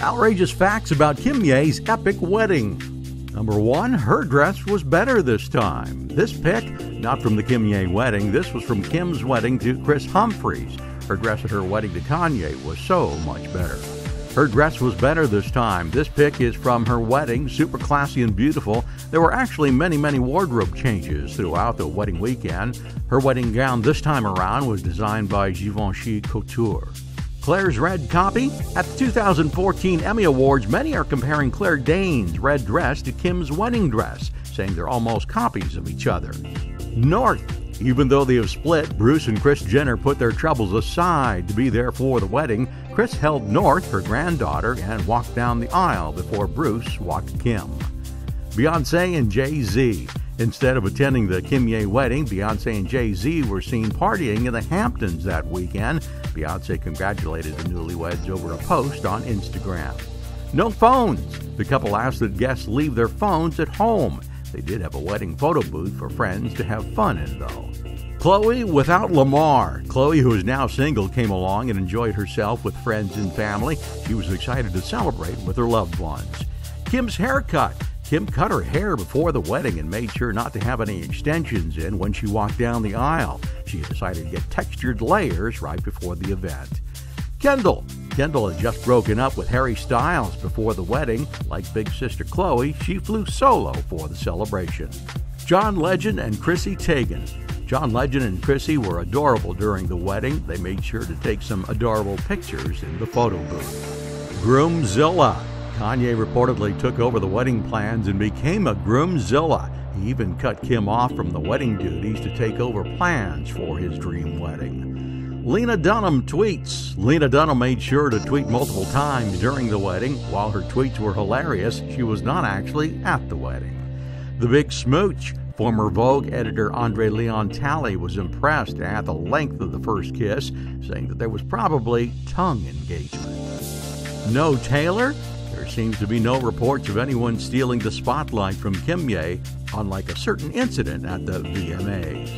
Outrageous facts about Kimye's epic wedding. Number one, her dress was better this time. This pic, not from the Kimye wedding, this was from Kim's wedding to Kris Humphries. Her dress at her wedding to Kanye was so much better. Her dress was better this time. This pic is from her wedding, super classy and beautiful. There were actually many, many wardrobe changes throughout the wedding weekend. Her wedding gown this time around was designed by Givenchy Couture. Claire's red copy? At the 2014 Emmy Awards, many are comparing Claire Danes' red dress to Kim's wedding dress, saying they're almost copies of each other. North even though they have split, Bruce and Kris Jenner put their troubles aside to be there for the wedding. Kris held North, her granddaughter, and walked down the aisle before Bruce walked Kim. Beyonce and Jay Z. Instead of attending the Kimye wedding, Beyonce and Jay Z were seen partying in the Hamptons that weekend. Beyonce congratulated the newlyweds over a post on Instagram. No phones. The couple asked that guests leave their phones at home. They did have a wedding photo booth for friends to have fun in, though. Khloe without Lamar. Khloe, who is now single, came along and enjoyed herself with friends and family. She was excited to celebrate with her loved ones. Kim's haircut. Kim cut her hair before the wedding and made sure not to have any extensions in when she walked down the aisle. She decided to get textured layers right before the event. Kendall. Kendall had just broken up with Harry Styles before the wedding. Like big sister Khloe, she flew solo for the celebration. John Legend and Chrissy Teigen. John Legend and Chrissy were adorable during the wedding. They made sure to take some adorable pictures in the photo booth. Groomzilla. Kanye reportedly took over the wedding plans and became a groomzilla. He even cut Kim off from the wedding duties to take over plans for his dream wedding. Lena Dunham tweets. Lena Dunham made sure to tweet multiple times during the wedding. While her tweets were hilarious, she was not actually at the wedding. The Big Smooch. Former Vogue editor Andre Leon Talley was impressed at the length of the first kiss, saying that there was probably tongue engagement. No Taylor? There seems to be no reports of anyone stealing the spotlight from Kimye, unlike a certain incident at the VMAs.